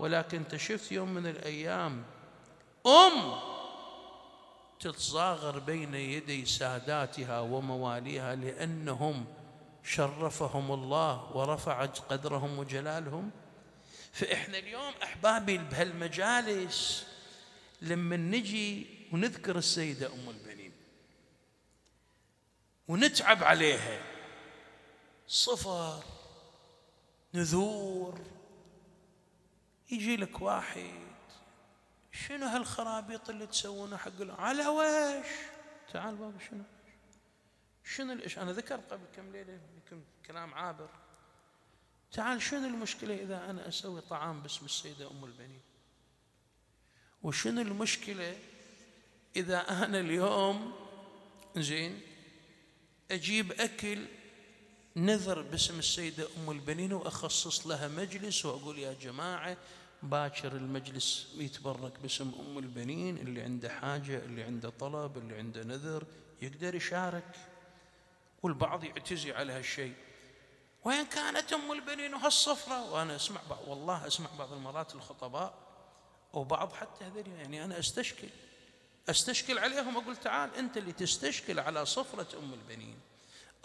ولكن انت شفت يوم من الأيام أم تتصاغر بين يدي ساداتها ومواليها لأنهم شرفهم الله ورفعت قدرهم وجلالهم. فإحنا اليوم أحبابي بهالمجالس لما نجي ونذكر السيدة أم البنين ونتعب عليها صفر نذور يجي لك واحد. شنو هالخرابيط اللي تسوونه حق على وش؟ تعال بابا شنو؟ شنو الإش أنا ذكر قبل كم ليلة يمكن كلام عابر. تعال شنو المشكلة إذا أنا أسوي طعام باسم السيدة أم البنين؟ وشنو المشكلة إذا أنا اليوم زين أجيب أكل نذر باسم السيدة أم البنين وأخصص لها مجلس وأقول يا جماعة باكر المجلس يتبرك باسم أم البنين اللي عنده حاجة اللي عنده طلب اللي عنده نذر يقدر يشارك. والبعض يعتزي على هالشيء. وين كانت أم البنين وهالصفرة؟ وأنا أسمع بعض والله أسمع بعض المرات الخطباء وبعض حتى هذول يعني أنا أستشكل. أستشكل عليهم أقول تعال أنت اللي تستشكل على صفرة أم البنين.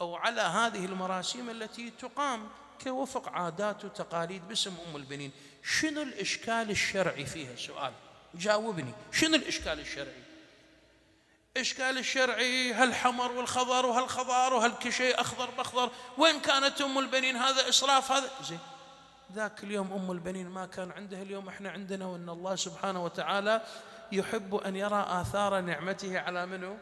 أو على هذه المراسيم التي تقام كوفق عادات وتقاليد باسم أم البنين. شنو الإشكال الشرعي فيها؟ سؤال. جاوبني. شنو الإشكال الشرعي؟ إشكال الشرعي هالحمر والخضر وهالخضار وهالكشي أخضر بأخضر. وين كانت أم البنين؟ هذا إسراف هذا زين. ذاك اليوم أم البنين ما كان عندها اليوم إحنا عندنا وأن الله سبحانه وتعالى يحب أن يرى آثار نعمته على منه.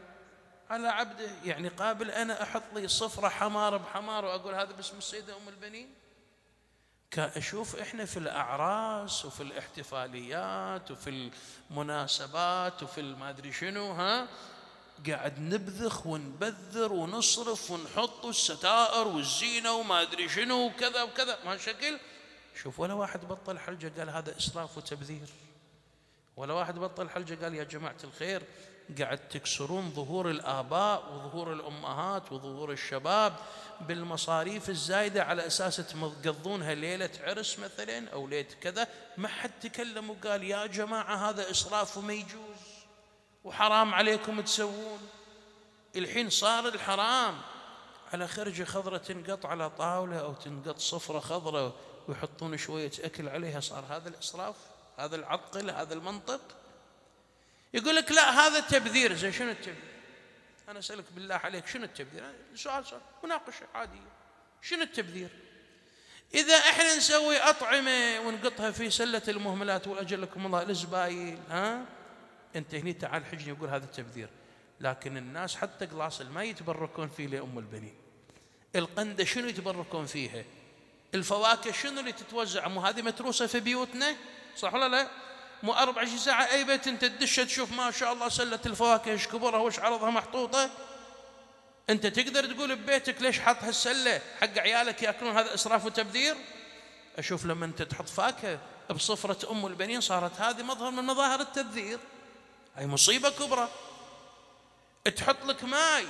على عبده يعني قابل أنا أحط لي صفرة حمار بحمار وأقول هذا باسم السيدة أم البنين؟ كأشوف إحنا في الأعراس وفي الاحتفاليات وفي المناسبات وفي المادري شنو ها؟ قاعد نبذخ ونبذر ونصرف ونحط الستائر والزينة وما أدري شنو وكذا وكذا ما شكل؟ شوف ولا واحد بطل حلجة قال هذا إسراف وتبذير. ولا واحد بطل حلجة قال يا جماعة الخير قاعد تكسرون ظهور الآباء وظهور الأمهات وظهور الشباب بالمصاريف الزايدة على أساس تقضونها ليلة عرس مثلا أو ليلة كذا. ما حد تكلم وقال يا جماعة هذا إسراف وما يجوز وحرام عليكم تسوون. الحين صار الحرام. على خرجة خضرة تنقط على طاولة أو تنقط صفرة خضرة ويحطون شوية أكل عليها صار هذا الإسراف؟ هذا العقل هذا المنطق. يقول لك لا هذا تبذير. زين شنو التبذير؟ أنا أسألك بالله عليك شنو التبذير؟ سؤال سؤال. مناقشة عادية. شنو التبذير؟ إذا إحنا نسوي أطعمة ونقطها في سلة المهملات وأجلكم الله الزبايل ها؟ أنت هني تعال حجني يقول هذا التبذير. لكن الناس حتى قلاص الماء يتبركون فيه لأم البنين. القندة شنو يتبركون فيها؟ الفواكه شنو اللي تتوزع؟ مو هذه متروسة في بيوتنا؟ صح ولا لا؟ مو 24 ساعة أي بيت أنت تدش تشوف ما شاء الله سلة الفواكه إيش كبرها وش عرضها محطوطة؟ أنت تقدر تقول ببيتك ليش حط هالسلة حق عيالك يأكلون هذا إسراف وتبذير؟ أشوف لما أنت تحط فاكهة بصفرة أم البنين صارت هذه مظهر من مظاهر التبذير. هاي مصيبة كبرى. تحط لك ماي.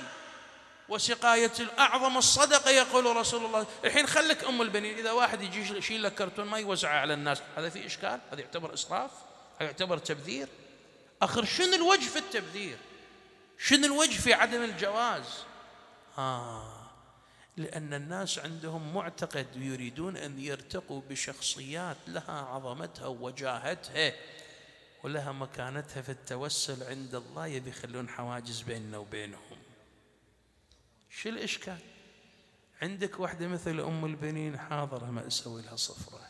وسقاية الأعظم الصدقة يقول رسول الله. الحين خلك أم البنين إذا واحد يجي يشيل لك كرتون ماء يوزعه على الناس. هذا في إشكال؟ هذا يعتبر إسراف؟ يعتبر تبذير؟ آخر شنو الوجه في التبذير؟ شنو الوجه في عدم الجواز؟ آه لأن الناس عندهم معتقد يريدون أن يرتقوا بشخصيات لها عظمتها ووجاهتها ولها مكانتها في التوسل عند الله يبي يخلون حواجز بيننا وبينهم. شو الإشكال؟ عندك واحدة مثل أم البنين حاضرة ما أسوي لها صفرة.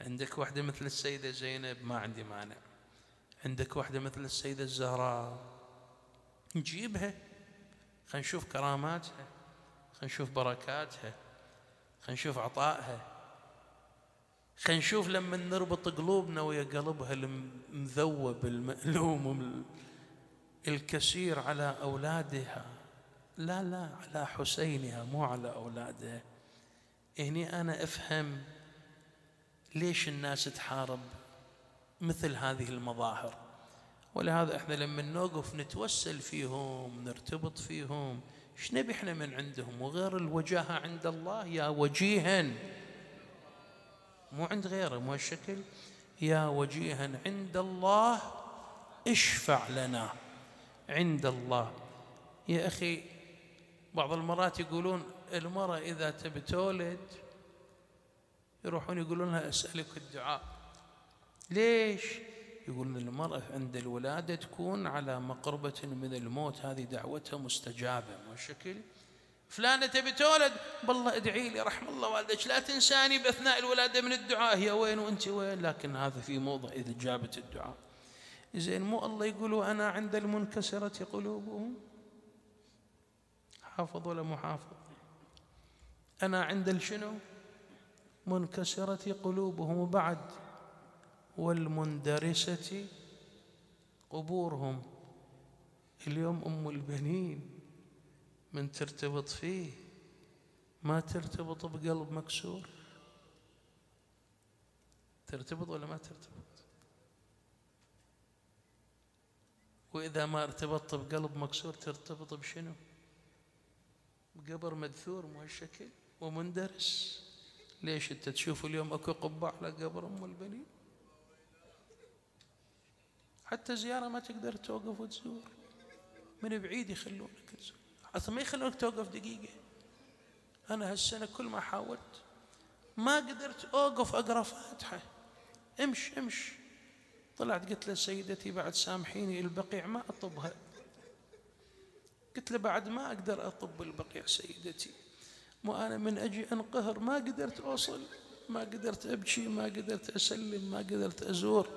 عندك واحدة مثل السيدة زينب ما عندي مانع. عندك واحدة مثل السيدة الزهراء. نجيبها. خلينا نشوف كراماتها. خلينا نشوف بركاتها. خلينا نشوف عطائها. خلينا نشوف لما نربط قلوبنا ويا قلبها المذوب المألوم الكثير على أولادها. لا لا على حسينها مو على أولادها هني أنا أفهم ليش الناس تحارب مثل هذه المظاهر. ولهذا إحنا لما نوقف نتوسل فيهم نرتبط فيهم إيش نبي إحنا من عندهم؟ وغير الوجاهة عند الله يا وجيها. مو عند غيره مو هالشكل. يا وجيها عند الله اشفع لنا. عند الله. يا أخي بعض المرات يقولون المرأة إذا تبي تولد يروحون يقولون لها أسألك الدعاء. ليش؟ يقولون المرأة عند الولادة تكون على مقربة من الموت هذه دعوتها مستجابة. مو شكل؟ فلانة تبي تولد بالله ادعي لي رحم الله والدك. لا تنساني بأثناء الولادة من الدعاء. هي وين وأنت وين؟ لكن هذا في موضع إذا جابت الدعاء. زين مو الله يقول أنا عند المنكسرة قلوبهم؟ حافظ ولا محافظ. أنا عند الشنو؟ منكسرة قلوبهم وبعد والمندرسة قبورهم. اليوم أم البنين من ترتبط فيه؟ ما ترتبط بقلب مكسور؟ ترتبط ولا ما ترتبط؟ وإذا ما ارتبطت بقلب مكسور ترتبط بشنو؟ بقبر مدثور مو هالشكل ومندرس ليش انت تشوف اليوم اكو قبة على قبر ام البنين؟ حتى زيارة ما تقدر توقف وتزور. من بعيد يخلونك تزور. أصلا ما يخلونك توقف دقيقة. أنا هالسنة كل ما حاولت ما قدرت أوقف أقرأ فاتحة. امش امش. طلعت قلت له سيدتي بعد سامحيني البقيع ما أطبها. قلت له بعد ما أقدر أطب البقيع سيدتي مو أنا من أجي أنقهر ما قدرت أوصل ما قدرت أبكي ما قدرت أسلم ما قدرت أزور.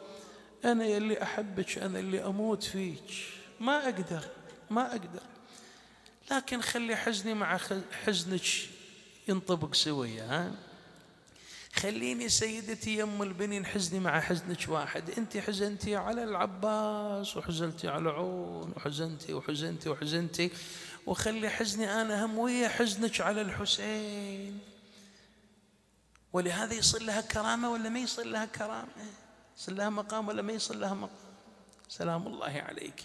أنا يلي أحبك أنا اللي أموت فيك. ما أقدر ما أقدر. لكن خلي حزني مع حزنك ينطبق سوية ها؟ خليني سيدتي يم البنين حزني مع حزنك واحد. انت حزنتي على العباس وحزنتي على عون وحزنتي وحزنتي وحزنتي. وخلي حزني أنا هم ويا حزنك على الحسين. ولهذا يصل لها كرامة ولا ما يصل لها كرامة؟ يصل لها مقام ولا ما يصل لها مقام؟ سلام الله عليك.